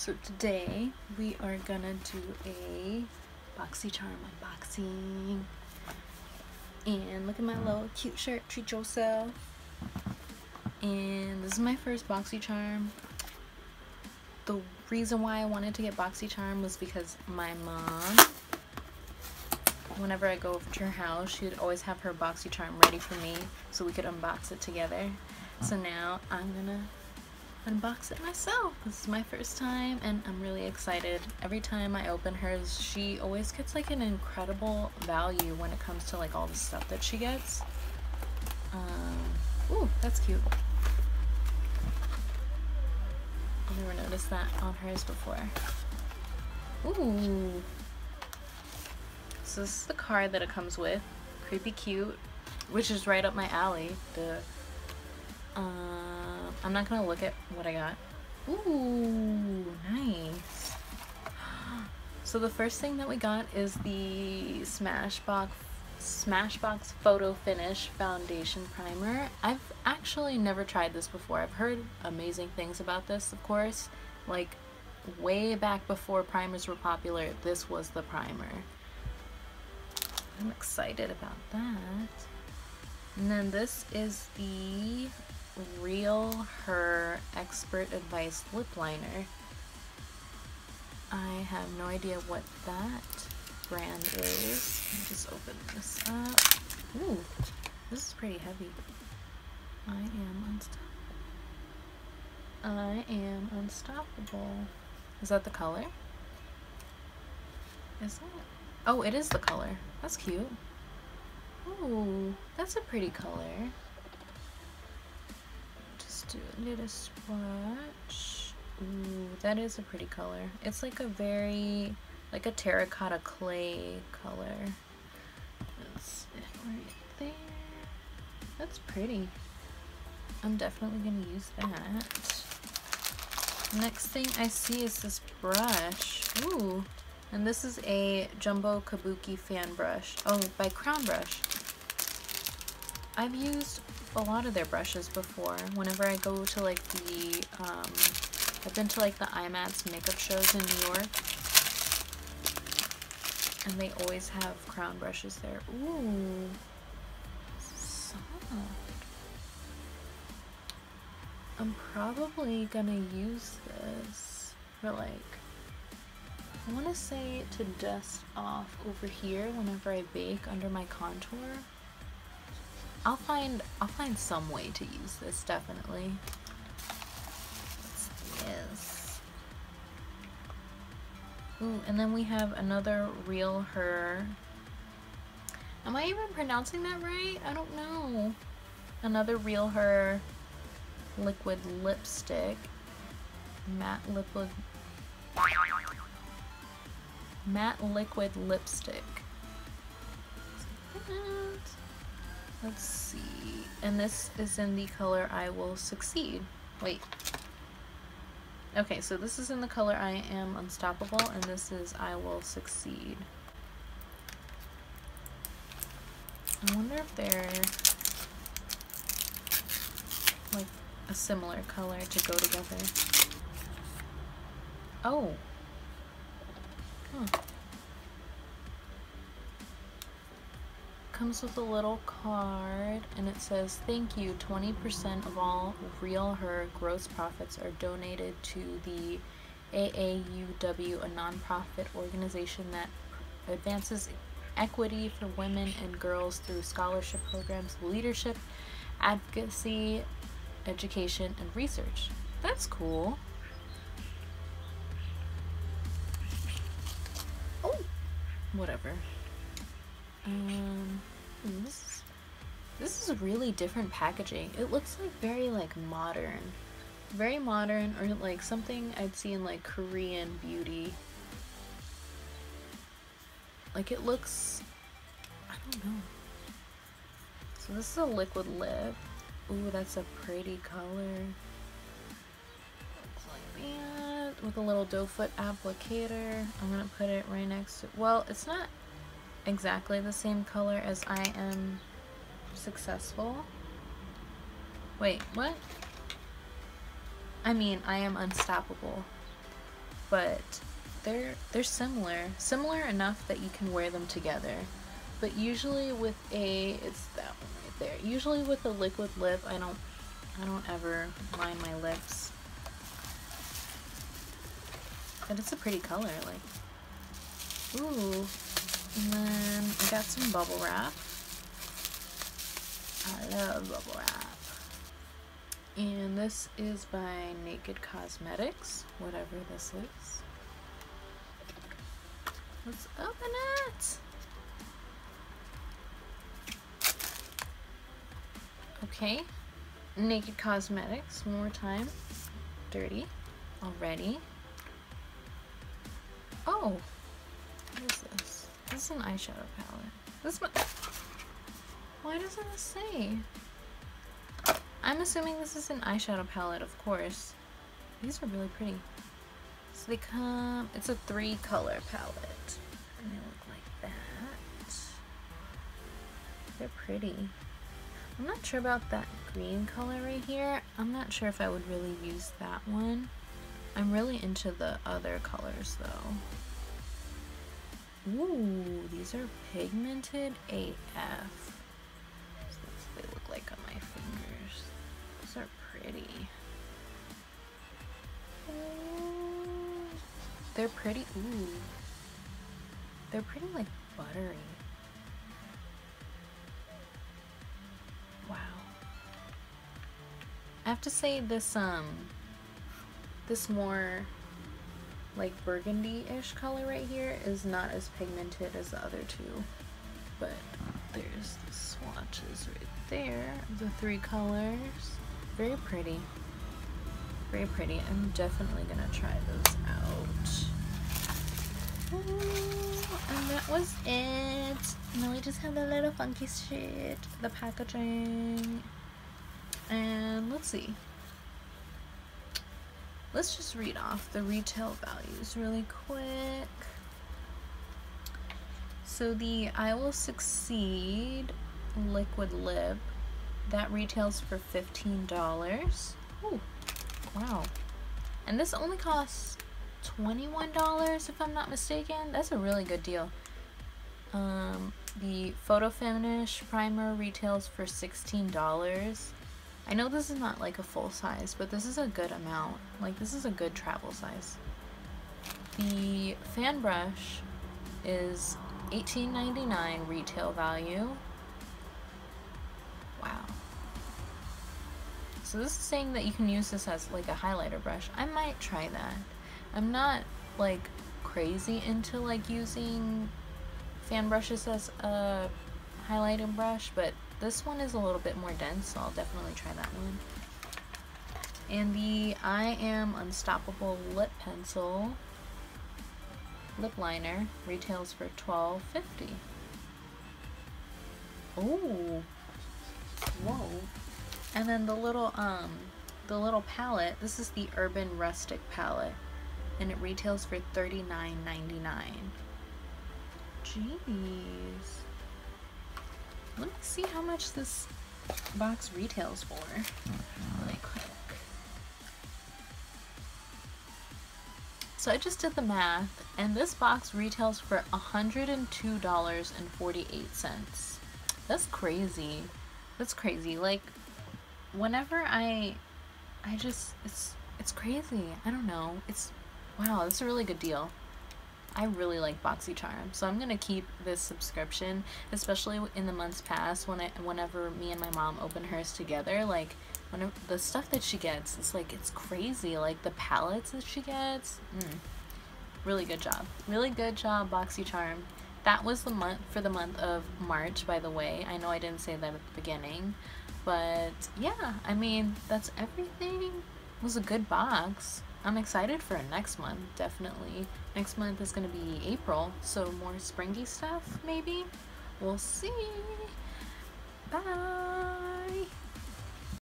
So today we are gonna do a BoxyCharm unboxing. And look at my little cute shirt, treat yourself. And this is my first BoxyCharm. The reason why I wanted to get BoxyCharm was because my mom, whenever I go over to her house, she would always have her BoxyCharm ready for me so we could unbox it together. So now I'm gonna unbox it myself. This is my first time and I'm really excited. Every time I open hers, she always gets like an incredible value when it comes to like all the stuff that she gets. Um, ooh, that's cute. I never noticed that on hers before. Ooh. So this is the card that it comes with. Creepy cute, which is right up my alley. The uh, I'm not gonna look at what I got. Ooh, nice. So the first thing that we got is the Smashbox Smashbox Photo Finish Foundation Primer. I've actually never tried this before. I've heard amazing things about this, of course. Like, way back before primers were popular, this was the primer. I'm excited about that. And then this is the Real Her Expert Advice Lip Liner. I have no idea what that brand is. Let me just open this up. Ooh, this is pretty heavy. I am unstoppable. I am unstoppable. Is that the color? Is it? Oh, it is the color. That's cute. Ooh, that's a pretty color. Do a little swatch. Ooh, that is a pretty color. It's like a very, like a terracotta clay color. That's it right there. That's pretty. I'm definitely gonna use that. Next thing I see is this brush. Ooh, and this is a Jumbo Kabuki fan brush. Oh, by Crown Brush. I've used a lot of their brushes before. Whenever I go to like the, um, I've been to like the IMATS makeup shows in New York. And they always have crown brushes there. Ooh. Soft. I'm probably gonna use this for like I want to say to dust off over here whenever I bake under my contour. I'll find I'll find some way to use this definitely. Yes. Ooh, and then we have another Real Her. Am I even pronouncing that right? I don't know. Another Real Her liquid lipstick. Matte liquid matte liquid lipstick. Let's see. And this is in the color I Will Succeed. Wait. Okay, so this is in the color I Am Unstoppable, and this is I Will Succeed. I wonder if they're like a similar color to go together. Oh, Huh. Comes with a little card and it says, Thank you. 20% of all Real Her gross profits are donated to the AAUW, a nonprofit organization that advances equity for women and girls through scholarship programs, leadership, advocacy, education, and research. That's cool. Oh, whatever. Um, Mm-hmm. this is, this is really different packaging. It looks like very like modern, very modern, or like something I'd see in like Korean beauty. Like it looks, I don't know. So this is a liquid lip. Ooh, that's a pretty color. Looks like that with a little doe foot applicator. I'm gonna put it right next to, well, it's not exactly the same color as I am successful. Wait, what? I mean, I am unstoppable. but they're they're similar. Similar enough that you can wear them together. But usually with a it's that one right there. Usually with a liquid lip, I don't I don't ever line my lips. But it's a pretty color, like ooh. And then I got some bubble wrap. I love bubble wrap. And this is by Naked Cosmetics, whatever this is. Let's open it! Okay, Naked Cosmetics, one more time. Dirty already. Oh, what is this? This is an eyeshadow palette. This Why doesn't it say? I'm assuming this is an eyeshadow palette, of course. These are really pretty. So they come, it's a three color palette. And they look like that. They're pretty. I'm not sure about that green color right here. I'm not sure if I would really use that one. I'm really into the other colors though. Ooh, these are pigmented AF. they look like on my fingers. Those are pretty. They're pretty, ooh. They're pretty like buttery. Wow. I have to say this, um, this more like burgundy-ish color right here is not as pigmented as the other two. But there's the swatches right there, the three colors. Very pretty. Very pretty. I'm definitely gonna try those out. Oh, and that was it. Now we just have the little funky shit, the packaging. And let's see. Let's just read off the retail values really quick. So the I Will Succeed liquid lip, that retails for $15. Ooh, wow. And this only costs $21 if I'm not mistaken. That's a really good deal. Um, the Photo Finish Primer retails for $16. I know this is not like a full size, but this is a good amount. Like this is a good travel size. The fan brush is $18.99 retail value. Wow. So this is saying that you can use this as like a highlighter brush. I might try that. I'm not like crazy into like using fan brushes as a highlighting brush, but this one is a little bit more dense, so I'll definitely try that one. And the I Am Unstoppable Lip Pencil lip liner retails for $12.50. Oh, whoa. And then the little, um, the little palette, this is the Urban Rustic palette, and it retails for $39.99. Jeez. Let me see how much this box retails for really quick. So I just did the math, and this box retails for $102.48. That's crazy. That's crazy. Like, whenever I, I just, it's, it's crazy. I don't know. It's, wow, that's a really good deal. I really like BoxyCharm, so I'm gonna keep this subscription, especially in the months past when I, whenever me and my mom open hers together. Like, whenever the stuff that she gets, it's like it's crazy. Like the palettes that she gets, mm, really good job, really good job, BoxyCharm. That was the month for the month of March, by the way. I know I didn't say that at the beginning, but yeah, I mean that's everything. It was a good box. I'm excited for next month, definitely. Next month is going to be April, so more springy stuff, maybe? We'll see. Bye!